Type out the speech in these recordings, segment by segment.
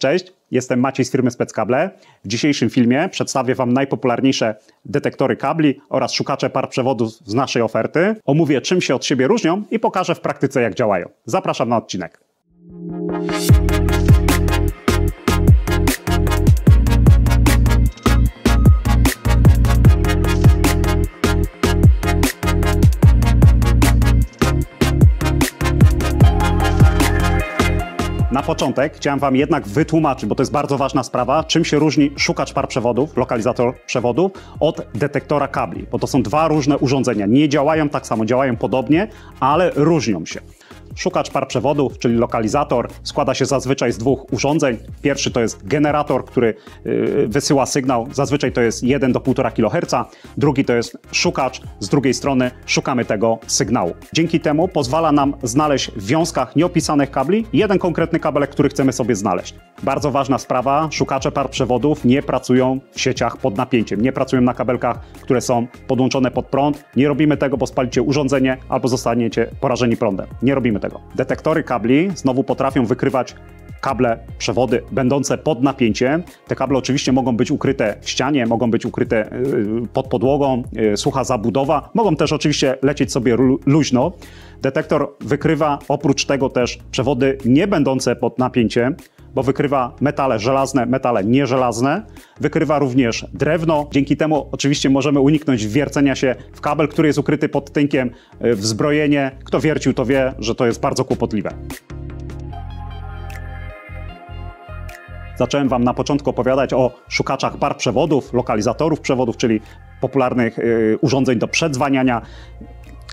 Cześć, jestem Maciej z firmy Speckable. W dzisiejszym filmie przedstawię Wam najpopularniejsze detektory kabli oraz szukacze par przewodów z naszej oferty. Omówię czym się od siebie różnią i pokażę w praktyce jak działają. Zapraszam na odcinek. Początek chciałem Wam jednak wytłumaczyć, bo to jest bardzo ważna sprawa, czym się różni szukacz par przewodów, lokalizator przewodów, od detektora kabli, bo to są dwa różne urządzenia. Nie działają tak samo, działają podobnie, ale różnią się. Szukacz par przewodów, czyli lokalizator, składa się zazwyczaj z dwóch urządzeń. Pierwszy to jest generator, który yy, wysyła sygnał, zazwyczaj to jest 1 do 1,5 kHz. Drugi to jest szukacz, z drugiej strony szukamy tego sygnału. Dzięki temu pozwala nam znaleźć w wiązkach nieopisanych kabli jeden konkretny kabelek, który chcemy sobie znaleźć. Bardzo ważna sprawa, szukacze par przewodów nie pracują w sieciach pod napięciem, nie pracują na kabelkach, które są podłączone pod prąd. Nie robimy tego, bo spalicie urządzenie albo zostaniecie porażeni prądem. Nie robimy tego. Detektory kabli znowu potrafią wykrywać kable, przewody będące pod napięciem. Te kable oczywiście mogą być ukryte w ścianie, mogą być ukryte y, pod podłogą, y, sucha zabudowa, mogą też oczywiście lecieć sobie luźno. Detektor wykrywa oprócz tego też przewody nie będące pod napięciem, bo wykrywa metale żelazne, metale nieżelazne. Wykrywa również drewno. Dzięki temu oczywiście możemy uniknąć wiercenia się w kabel, który jest ukryty pod tynkiem, y, w zbrojenie. Kto wiercił, to wie, że to jest bardzo kłopotliwe. Zacząłem Wam na początku opowiadać o szukaczach par przewodów, lokalizatorów przewodów, czyli popularnych y, urządzeń do przedzwaniania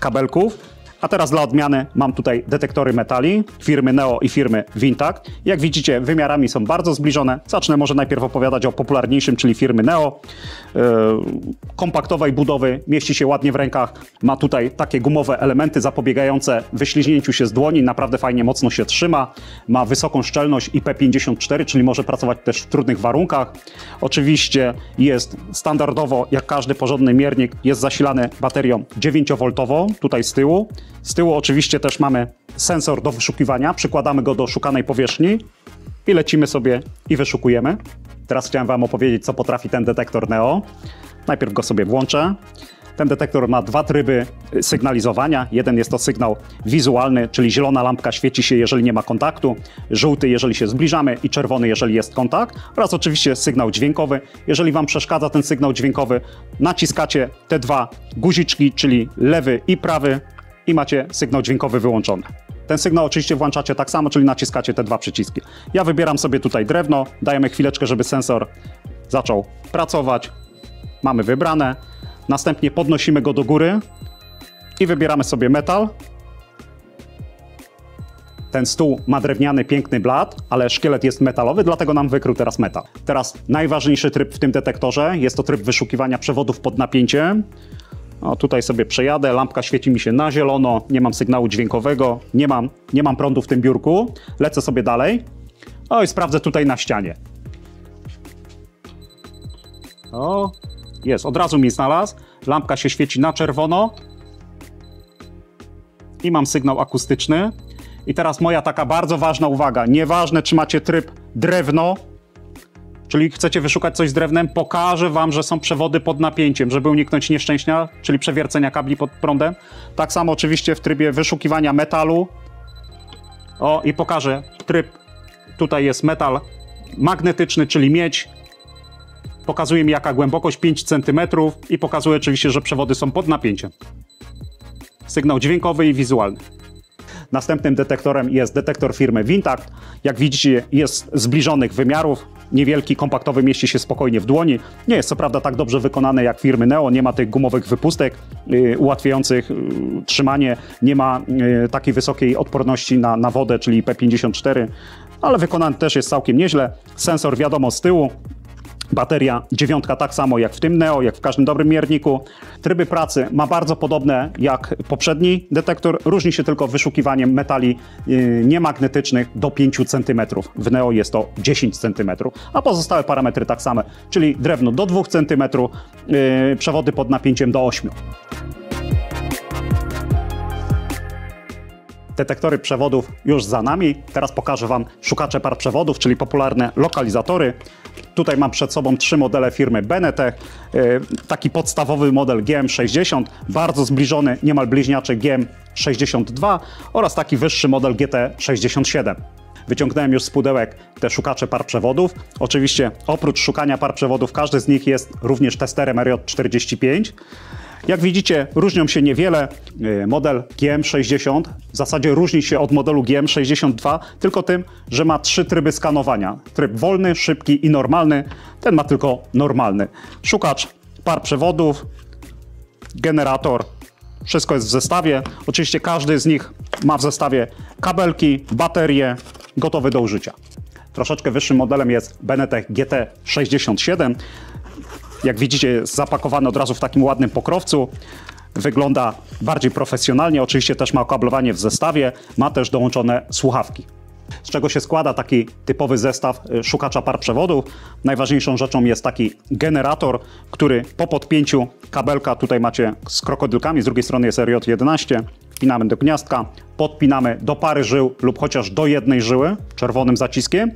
kabelków. A teraz dla odmiany mam tutaj detektory metali firmy Neo i firmy Vintac. Jak widzicie, wymiarami są bardzo zbliżone. Zacznę może najpierw opowiadać o popularniejszym, czyli firmy Neo. Yy, kompaktowej budowy, mieści się ładnie w rękach. Ma tutaj takie gumowe elementy zapobiegające wyśliźnięciu się z dłoni. Naprawdę fajnie, mocno się trzyma. Ma wysoką szczelność IP54, czyli może pracować też w trudnych warunkach. Oczywiście jest standardowo, jak każdy porządny miernik, jest zasilany baterią 9V tutaj z tyłu. Z tyłu oczywiście też mamy sensor do wyszukiwania. Przykładamy go do szukanej powierzchni i lecimy sobie i wyszukujemy. Teraz chciałem Wam opowiedzieć, co potrafi ten detektor NEO. Najpierw go sobie włączę. Ten detektor ma dwa tryby sygnalizowania. Jeden jest to sygnał wizualny, czyli zielona lampka świeci się, jeżeli nie ma kontaktu, żółty, jeżeli się zbliżamy i czerwony, jeżeli jest kontakt, oraz oczywiście sygnał dźwiękowy. Jeżeli Wam przeszkadza ten sygnał dźwiękowy, naciskacie te dwa guziczki, czyli lewy i prawy, i macie sygnał dźwiękowy wyłączony. Ten sygnał oczywiście włączacie tak samo, czyli naciskacie te dwa przyciski. Ja wybieram sobie tutaj drewno, dajemy chwileczkę, żeby sensor zaczął pracować. Mamy wybrane. Następnie podnosimy go do góry i wybieramy sobie metal. Ten stół ma drewniany, piękny blat, ale szkielet jest metalowy, dlatego nam wykrył teraz metal. Teraz najważniejszy tryb w tym detektorze jest to tryb wyszukiwania przewodów pod napięciem. O, tutaj sobie przejadę, lampka świeci mi się na zielono, nie mam sygnału dźwiękowego, nie mam, nie mam prądu w tym biurku. Lecę sobie dalej. O, i sprawdzę tutaj na ścianie. O, jest, od razu mi znalazł. Lampka się świeci na czerwono. I mam sygnał akustyczny. I teraz moja taka bardzo ważna uwaga. Nieważne, czy macie tryb drewno, czyli chcecie wyszukać coś z drewnem, pokażę wam, że są przewody pod napięciem, żeby uniknąć nieszczęścia, czyli przewiercenia kabli pod prądem. Tak samo oczywiście w trybie wyszukiwania metalu. O, i pokażę tryb. Tutaj jest metal magnetyczny, czyli miedź. Pokazuje mi jaka głębokość 5 cm i pokazuje oczywiście, że przewody są pod napięciem. Sygnał dźwiękowy i wizualny. Następnym detektorem jest detektor firmy Vintact. Jak widzicie, jest zbliżonych wymiarów. Niewielki, kompaktowy mieści się spokojnie w dłoni. Nie jest co prawda tak dobrze wykonany jak firmy Neo, nie ma tych gumowych wypustek yy, ułatwiających yy, trzymanie, nie ma yy, takiej wysokiej odporności na, na wodę, czyli P54, ale wykonany też jest całkiem nieźle. Sensor wiadomo z tyłu, Bateria dziewiątka tak samo jak w tym Neo, jak w każdym dobrym mierniku. Tryby pracy ma bardzo podobne jak poprzedni detektor, różni się tylko wyszukiwaniem metali yy, niemagnetycznych do 5 cm. W Neo jest to 10 cm, a pozostałe parametry tak same, czyli drewno do 2 cm, yy, przewody pod napięciem do 8. detektory przewodów już za nami. Teraz pokażę Wam szukacze par przewodów, czyli popularne lokalizatory. Tutaj mam przed sobą trzy modele firmy Benetech. Yy, taki podstawowy model GM60, bardzo zbliżony, niemal bliźniaczy GM62 oraz taki wyższy model GT67. Wyciągnąłem już z pudełek te szukacze par przewodów. Oczywiście oprócz szukania par przewodów każdy z nich jest również testerem RJ45. Jak widzicie, różnią się niewiele. Y, model GM60 w zasadzie różni się od modelu GM62 tylko tym, że ma trzy tryby skanowania. Tryb wolny, szybki i normalny. Ten ma tylko normalny. Szukacz par przewodów, generator, wszystko jest w zestawie. Oczywiście każdy z nich ma w zestawie kabelki, baterie, gotowy do użycia. Troszeczkę wyższym modelem jest Benetech GT67. Jak widzicie, jest zapakowany od razu w takim ładnym pokrowcu. Wygląda bardziej profesjonalnie. Oczywiście też ma okablowanie w zestawie. Ma też dołączone słuchawki. Z czego się składa taki typowy zestaw y, szukacza par przewodów? Najważniejszą rzeczą jest taki generator, który po podpięciu kabelka, tutaj macie z krokodylkami, z drugiej strony jest RJ11, wpinamy do gniazdka, podpinamy do pary żył lub chociaż do jednej żyły czerwonym zaciskiem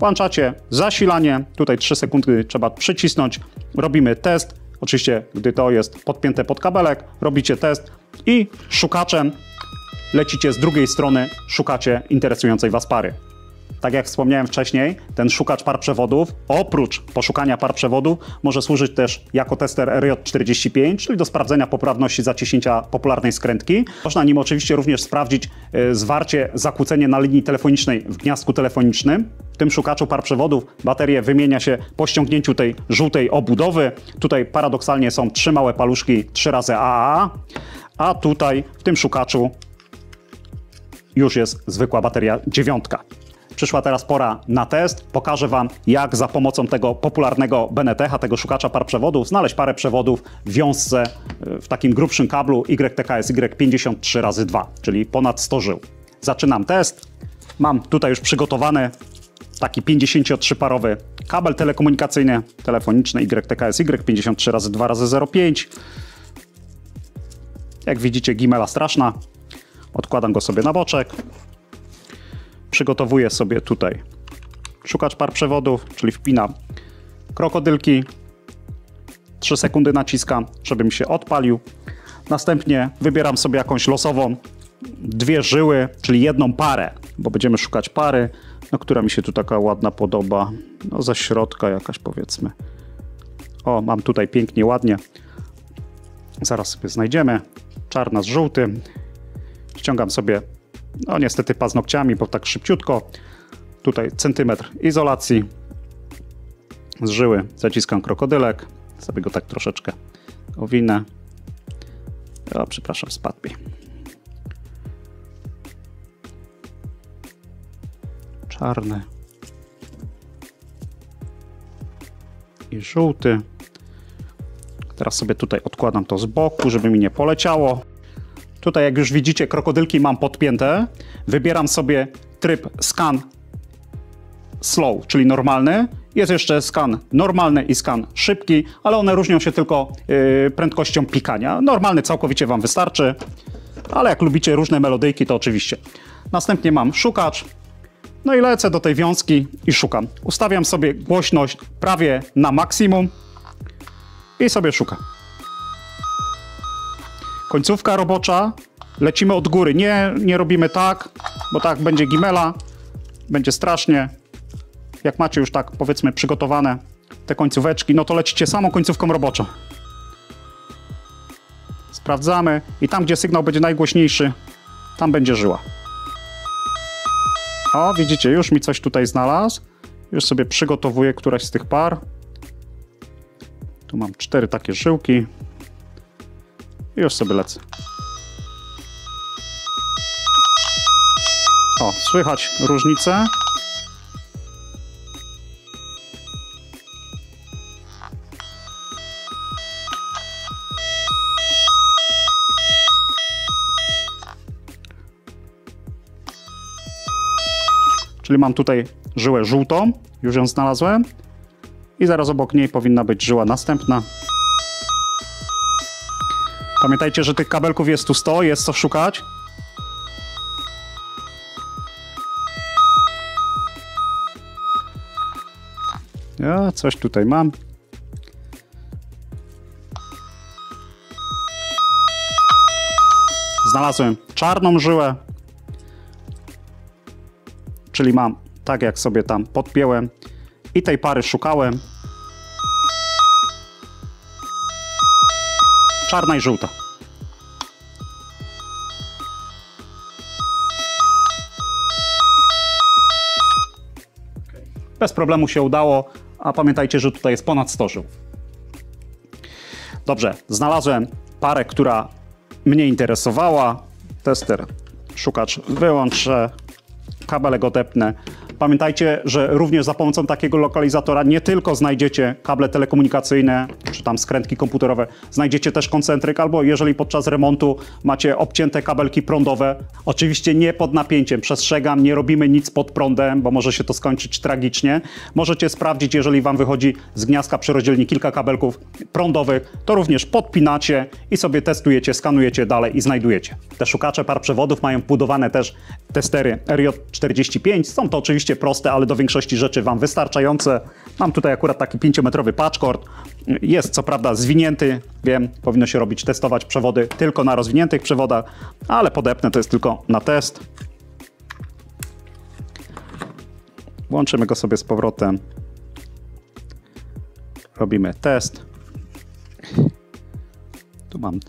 Włączacie zasilanie, tutaj 3 sekundy trzeba przycisnąć, robimy test. Oczywiście, gdy to jest podpięte pod kabelek, robicie test i szukaczem lecicie z drugiej strony, szukacie interesującej Was pary. Tak jak wspomniałem wcześniej, ten szukacz par przewodów, oprócz poszukania par przewodów, może służyć też jako tester RJ45, czyli do sprawdzenia poprawności zaciśnięcia popularnej skrętki. Można nim oczywiście również sprawdzić e, zwarcie, zakłócenie na linii telefonicznej w gniazdku telefonicznym. W tym szukaczu par przewodów baterie wymienia się po ściągnięciu tej żółtej obudowy. Tutaj paradoksalnie są trzy małe paluszki 3 razy AAA, a tutaj w tym szukaczu już jest zwykła bateria dziewiątka. Przyszła teraz pora na test. Pokażę Wam, jak za pomocą tego popularnego BNTH, tego szukacza par przewodów, znaleźć parę przewodów w wiązce w takim grubszym kablu YTKS Y53 razy 2 czyli ponad 100 żył. Zaczynam test. Mam tutaj już przygotowany taki 53-parowy kabel telekomunikacyjny, telefoniczny YTKS Y53 razy 2 razy 0,5. Jak widzicie, gimela straszna. Odkładam go sobie na boczek przygotowuję sobie tutaj szukacz par przewodów, czyli wpinam krokodylki, 3 sekundy naciskam, żeby mi się odpalił. Następnie wybieram sobie jakąś losową dwie żyły, czyli jedną parę, bo będziemy szukać pary, no, która mi się tu taka ładna podoba, no ze środka jakaś powiedzmy. O, mam tutaj pięknie, ładnie. Zaraz sobie znajdziemy. Czarna z żółtym. Ściągam sobie no niestety paznokciami, bo tak szybciutko. Tutaj centymetr izolacji z żyły. Zaciskam krokodylek. Sobie go tak troszeczkę owinę. O, przepraszam, spadł mi. Czarny. I żółty. Teraz sobie tutaj odkładam to z boku, żeby mi nie poleciało. Tutaj jak już widzicie, krokodylki mam podpięte. Wybieram sobie tryb scan slow, czyli normalny. Jest jeszcze skan normalny i skan szybki, ale one różnią się tylko yy, prędkością pikania. Normalny całkowicie Wam wystarczy, ale jak lubicie różne melodyjki, to oczywiście. Następnie mam szukacz. No i lecę do tej wiązki i szukam. Ustawiam sobie głośność prawie na maksimum i sobie szukam. Końcówka robocza, lecimy od góry. Nie, nie robimy tak, bo tak będzie gimela, będzie strasznie. Jak macie już tak, powiedzmy, przygotowane te końcóweczki, no to lecicie samą końcówką roboczą. Sprawdzamy i tam, gdzie sygnał będzie najgłośniejszy, tam będzie żyła. O, widzicie, już mi coś tutaj znalazł. Już sobie przygotowuję któraś z tych par. Tu mam cztery takie żyłki. Już sobie lecę. O, słychać różnicę. Czyli mam tutaj żyłę żółtą, już ją znalazłem. I zaraz obok niej powinna być żyła następna. Pamiętajcie, że tych kabelków jest tu 100, jest co szukać. Ja coś tutaj mam. Znalazłem czarną żyłę. Czyli mam tak jak sobie tam podpiąłem i tej pary szukałem. Czarna i żółta. Bez problemu się udało, a pamiętajcie, że tutaj jest ponad 100 żył. Dobrze, znalazłem parę, która mnie interesowała. Tester, szukacz wyłączę, kabelek odepnę. Pamiętajcie, że również za pomocą takiego lokalizatora nie tylko znajdziecie kable telekomunikacyjne, czy tam skrętki komputerowe, znajdziecie też koncentryk, albo jeżeli podczas remontu macie obcięte kabelki prądowe, oczywiście nie pod napięciem, przestrzegam, nie robimy nic pod prądem, bo może się to skończyć tragicznie. Możecie sprawdzić, jeżeli Wam wychodzi z gniazdka przy rozdzielni kilka kabelków prądowych, to również podpinacie i sobie testujecie, skanujecie dalej i znajdujecie. Te szukacze par przewodów mają wbudowane też testery RJ45. Są to oczywiście proste, ale do większości rzeczy Wam wystarczające. Mam tutaj akurat taki 5-metrowy patchcord. Jest co prawda zwinięty, wiem, powinno się robić, testować przewody tylko na rozwiniętych przewodach, ale podepnę to jest tylko na test. Włączymy go sobie z powrotem. Robimy test. Tu mam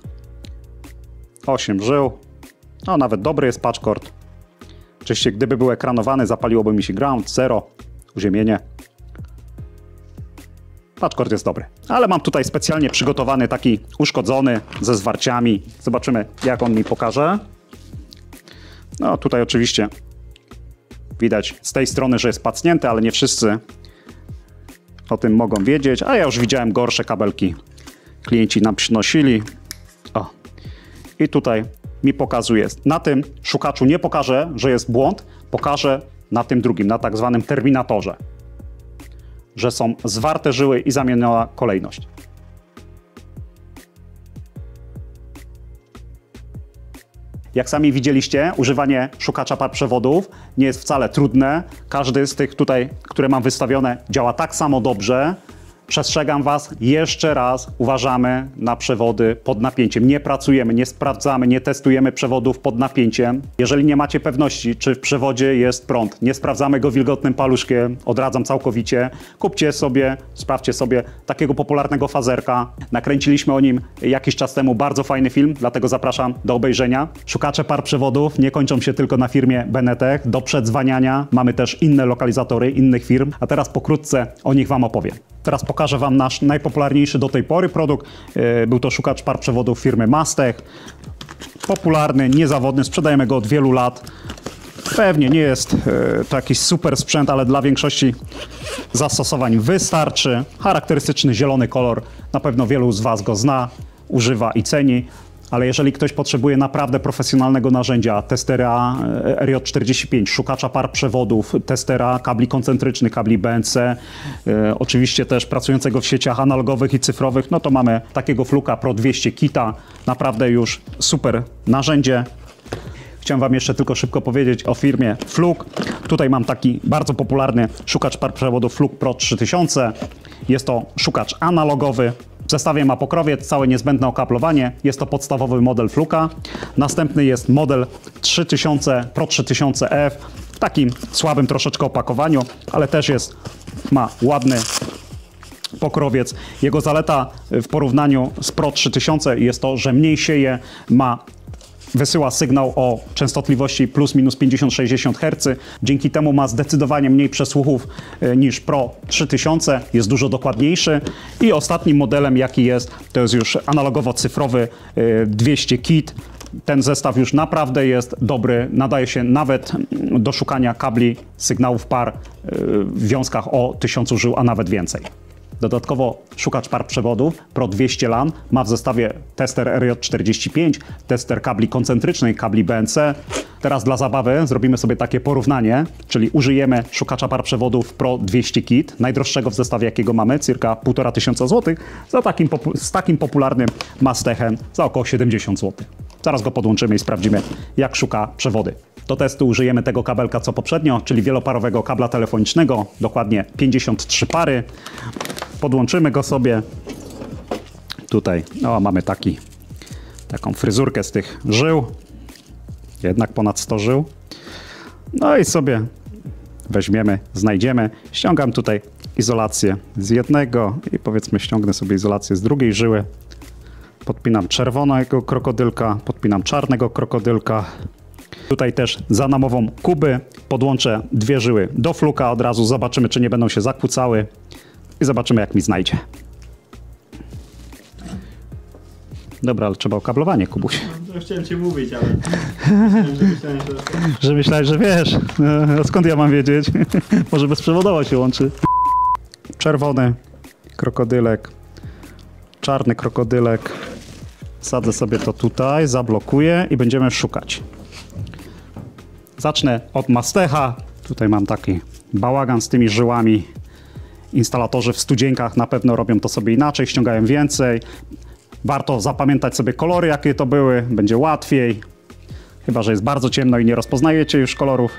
8 żył. No, nawet dobry jest patchcord. Oczywiście, gdyby był ekranowany, zapaliłoby mi się ground, zero, uziemienie. Patchcord jest dobry. Ale mam tutaj specjalnie przygotowany taki uszkodzony ze zwarciami. Zobaczymy, jak on mi pokaże. No tutaj oczywiście widać z tej strony, że jest pacnięty, ale nie wszyscy o tym mogą wiedzieć. A ja już widziałem gorsze kabelki. Klienci nam przynosili. O. I tutaj mi pokazuje. Na tym szukaczu nie pokażę, że jest błąd, pokażę na tym drugim, na tak zwanym terminatorze, że są zwarte żyły i zamieniona kolejność. Jak sami widzieliście, używanie szukacza par przewodów nie jest wcale trudne. Każdy z tych tutaj, które mam wystawione, działa tak samo dobrze. Przestrzegam Was jeszcze raz, uważamy na przewody pod napięciem. Nie pracujemy, nie sprawdzamy, nie testujemy przewodów pod napięciem. Jeżeli nie macie pewności, czy w przewodzie jest prąd, nie sprawdzamy go wilgotnym paluszkiem, odradzam całkowicie. Kupcie sobie, sprawdźcie sobie takiego popularnego fazerka. Nakręciliśmy o nim jakiś czas temu bardzo fajny film, dlatego zapraszam do obejrzenia. Szukacze par przewodów nie kończą się tylko na firmie Benetech. Do przedzwaniania mamy też inne lokalizatory innych firm, a teraz pokrótce o nich Wam opowiem. Teraz pokażę Wam nasz najpopularniejszy do tej pory produkt. E, był to szukacz par przewodów firmy Mastech. Popularny, niezawodny, sprzedajemy go od wielu lat. Pewnie nie jest e, to jakiś super sprzęt, ale dla większości zastosowań wystarczy. Charakterystyczny zielony kolor, na pewno wielu z Was go zna, używa i ceni ale jeżeli ktoś potrzebuje naprawdę profesjonalnego narzędzia, testera e, RJ45, szukacza par przewodów, testera kabli koncentrycznych, kabli BNC, e, oczywiście też pracującego w sieciach analogowych i cyfrowych, no to mamy takiego Fluka Pro 200 Kita, naprawdę już super narzędzie. Chciałem Wam jeszcze tylko szybko powiedzieć o firmie Fluk. Tutaj mam taki bardzo popularny szukacz par przewodów Fluk Pro 3000. Jest to szukacz analogowy, w zestawie ma pokrowiec, całe niezbędne okaplowanie. Jest to podstawowy model Fluka. Następny jest model 3000 Pro 3000F w takim słabym troszeczkę opakowaniu, ale też jest, ma ładny pokrowiec. Jego zaleta w porównaniu z Pro 3000 jest to, że mniej sieje, ma wysyła sygnał o częstotliwości plus minus 50-60 Hz. Dzięki temu ma zdecydowanie mniej przesłuchów e, niż Pro 3000, jest dużo dokładniejszy. I ostatnim modelem, jaki jest, to jest już analogowo-cyfrowy 200 e, KIT. Ten zestaw już naprawdę jest dobry, nadaje się nawet mm, do szukania kabli sygnałów par e, w wiązkach o 1000 żył, a nawet więcej. Dodatkowo szukacz par przewodów Pro 200 LAN ma w zestawie tester RJ45, tester kabli koncentrycznej, kabli BNC. Teraz dla zabawy zrobimy sobie takie porównanie, czyli użyjemy szukacza par przewodów Pro 200 Kit, najdroższego w zestawie jakiego mamy, circa 1500 zł, za takim, z takim popularnym Mastechem za około 70 zł. Zaraz go podłączymy i sprawdzimy, jak szuka przewody. Do testu użyjemy tego kabelka co poprzednio, czyli wieloparowego kabla telefonicznego, dokładnie 53 pary. Podłączymy go sobie. Tutaj o, mamy taki, taką fryzurkę z tych żył, jednak ponad 100 żył. No i sobie weźmiemy, znajdziemy. Ściągam tutaj izolację z jednego i powiedzmy ściągnę sobie izolację z drugiej żyły. Podpinam czerwonego krokodylka, podpinam czarnego krokodylka. Tutaj też za namową kuby podłączę dwie żyły do fluka od razu. Zobaczymy, czy nie będą się zakłócały i zobaczymy, jak mi znajdzie. Dobra, ale trzeba okablowanie, Kubuś. No, chciałem ci mówić, ale myślałem, że myślałem, że... Że myślałeś, że wiesz. A skąd ja mam wiedzieć? Może bezprzewodowo się łączy. Czerwony krokodylek, czarny krokodylek. Sadzę sobie to tutaj, zablokuję i będziemy szukać. Zacznę od mastecha. Tutaj mam taki bałagan z tymi żyłami. Instalatorzy w studzienkach na pewno robią to sobie inaczej, ściągają więcej. Warto zapamiętać sobie kolory, jakie to były, będzie łatwiej. Chyba, że jest bardzo ciemno i nie rozpoznajecie już kolorów.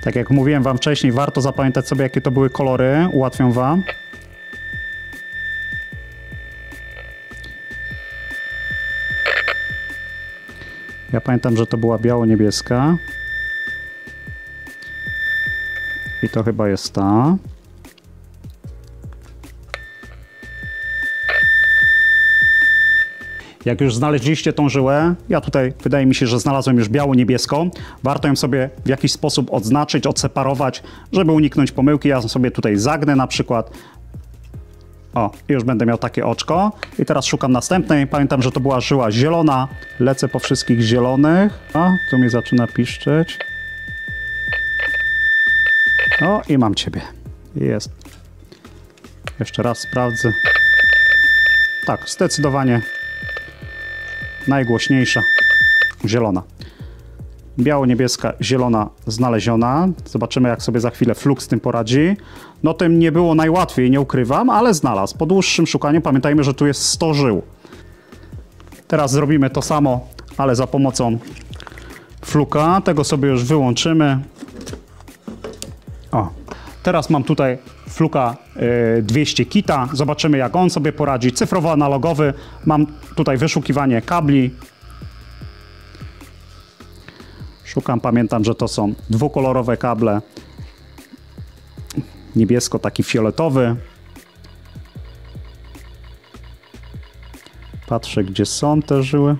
Tak jak mówiłem Wam wcześniej, warto zapamiętać sobie, jakie to były kolory, ułatwią Wam. Ja pamiętam, że to była biało-niebieska. I to chyba jest ta. Jak już znaleźliście tą żyłę, ja tutaj wydaje mi się, że znalazłem już biało-niebieską, warto ją sobie w jakiś sposób odznaczyć, odseparować, żeby uniknąć pomyłki. Ja sobie tutaj zagnę na przykład. O, już będę miał takie oczko. I teraz szukam następnej. Pamiętam, że to była żyła zielona. Lecę po wszystkich zielonych. O, tu mi zaczyna piszczeć. O, i mam ciebie. Jest. Jeszcze raz sprawdzę. Tak, zdecydowanie najgłośniejsza. Zielona. Biało-niebieska, zielona znaleziona. Zobaczymy, jak sobie za chwilę fluk z tym poradzi. No tym nie było najłatwiej, nie ukrywam, ale znalazł. Po dłuższym szukaniu pamiętajmy, że tu jest 100 żył. Teraz zrobimy to samo, ale za pomocą fluka. Tego sobie już wyłączymy. O, teraz mam tutaj fluka y, 200 kita. Zobaczymy, jak on sobie poradzi. Cyfrowo-analogowy. Mam tutaj wyszukiwanie kabli. Szukam, pamiętam, że to są dwukolorowe kable. Niebiesko, taki fioletowy. Patrzę, gdzie są te żyły.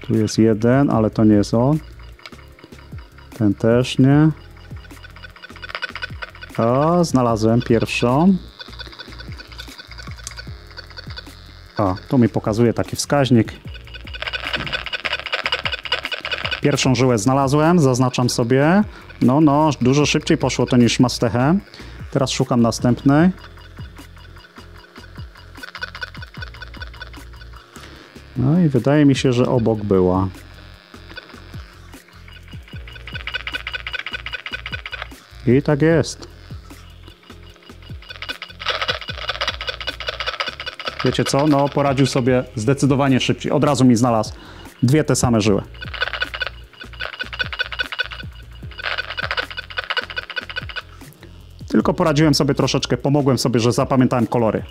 Tu jest jeden, ale to nie jest on. Ten też nie. O, znalazłem pierwszą. O, tu mi pokazuje taki wskaźnik. Pierwszą żyłę znalazłem, zaznaczam sobie. No, no, dużo szybciej poszło to niż mastechem. Teraz szukam następnej. No i wydaje mi się, że obok była. I tak jest. Wiecie co? No, poradził sobie zdecydowanie szybciej. Od razu mi znalazł dwie te same żyły. Tylko poradziłem sobie troszeczkę, pomogłem sobie, że zapamiętałem kolory.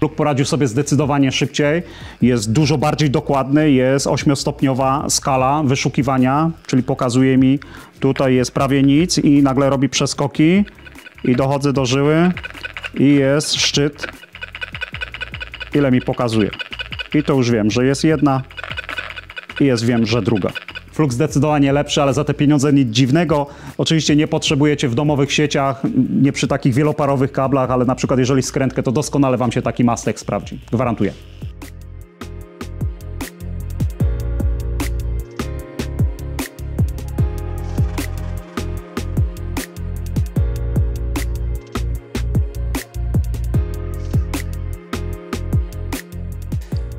Luk poradził sobie zdecydowanie szybciej, jest dużo bardziej dokładny, jest ośmiostopniowa skala wyszukiwania, czyli pokazuje mi, tutaj jest prawie nic i nagle robi przeskoki i dochodzę do żyły i jest szczyt, ile mi pokazuje. I to już wiem, że jest jedna i jest wiem, że druga. Flux zdecydowanie lepszy, ale za te pieniądze nic dziwnego. Oczywiście nie potrzebujecie w domowych sieciach, nie przy takich wieloparowych kablach, ale na przykład jeżeli skrętkę, to doskonale Wam się taki mastek sprawdzi. Gwarantuję.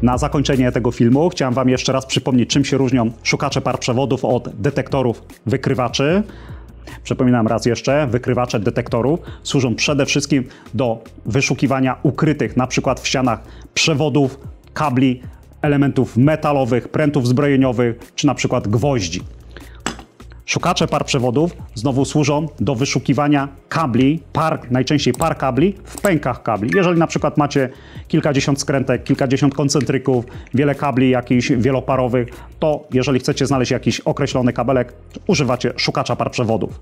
Na zakończenie tego filmu chciałem Wam jeszcze raz przypomnieć, czym się różnią szukacze par przewodów od detektorów wykrywaczy. Przypominam raz jeszcze, wykrywacze detektorów służą przede wszystkim do wyszukiwania ukrytych przykład w ścianach przewodów, kabli, elementów metalowych, prętów zbrojeniowych czy przykład gwoździ. Szukacze par przewodów znowu służą do wyszukiwania kabli, par, najczęściej par kabli w pękach kabli. Jeżeli na przykład macie kilkadziesiąt skrętek, kilkadziesiąt koncentryków, wiele kabli jakichś wieloparowych, to jeżeli chcecie znaleźć jakiś określony kabelek, używacie szukacza par przewodów.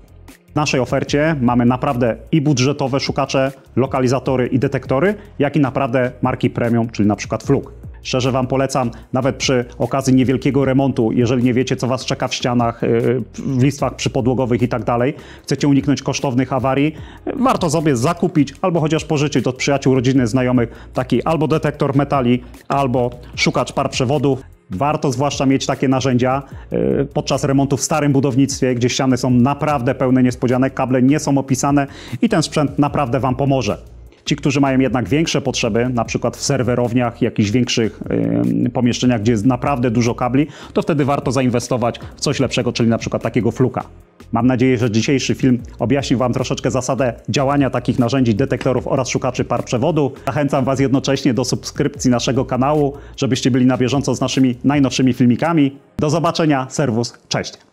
W naszej ofercie mamy naprawdę i budżetowe szukacze, lokalizatory i detektory, jak i naprawdę marki premium, czyli na przykład Flug. Szczerze Wam polecam, nawet przy okazji niewielkiego remontu, jeżeli nie wiecie, co Was czeka w ścianach, yy, w listwach przypodłogowych i tak dalej, chcecie uniknąć kosztownych awarii, warto sobie zakupić albo chociaż pożyczyć od przyjaciół, rodziny, znajomych taki albo detektor metali, albo szukacz par przewodów. Warto zwłaszcza mieć takie narzędzia yy, podczas remontu w starym budownictwie, gdzie ściany są naprawdę pełne niespodzianek, kable nie są opisane i ten sprzęt naprawdę Wam pomoże. Ci, którzy mają jednak większe potrzeby, na przykład w serwerowniach, jakichś większych pomieszczeniach, gdzie jest naprawdę dużo kabli, to wtedy warto zainwestować w coś lepszego, czyli na przykład takiego fluka. Mam nadzieję, że dzisiejszy film objaśnił Wam troszeczkę zasadę działania takich narzędzi, detektorów oraz szukaczy par przewodu. Zachęcam Was jednocześnie do subskrypcji naszego kanału, żebyście byli na bieżąco z naszymi najnowszymi filmikami. Do zobaczenia, serwus, cześć!